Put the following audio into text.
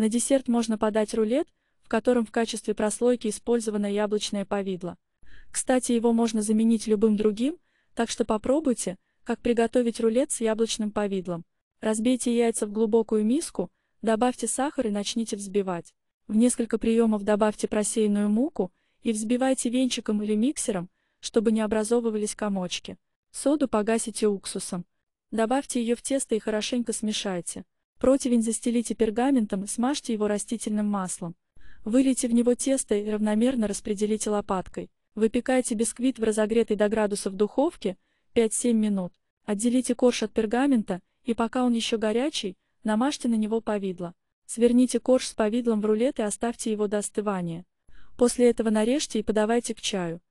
На десерт можно подать рулет, в котором в качестве прослойки использовано яблочное повидло. Кстати, его можно заменить любым другим, так что попробуйте, как приготовить рулет с яблочным повидлом. Разбейте яйца в глубокую миску, добавьте сахар и начните взбивать. В несколько приемов добавьте просеянную муку и взбивайте венчиком или миксером, чтобы не образовывались комочки. Соду погасите уксусом. Добавьте ее в тесто и хорошенько смешайте. Противень застелите пергаментом и смажьте его растительным маслом. Вылейте в него тесто и равномерно распределите лопаткой. Выпекайте бисквит в разогретой до градусов духовке 5-7 минут. Отделите корж от пергамента, и пока он еще горячий, намажьте на него повидло. Сверните корж с повидлом в рулет и оставьте его до остывания. После этого нарежьте и подавайте к чаю.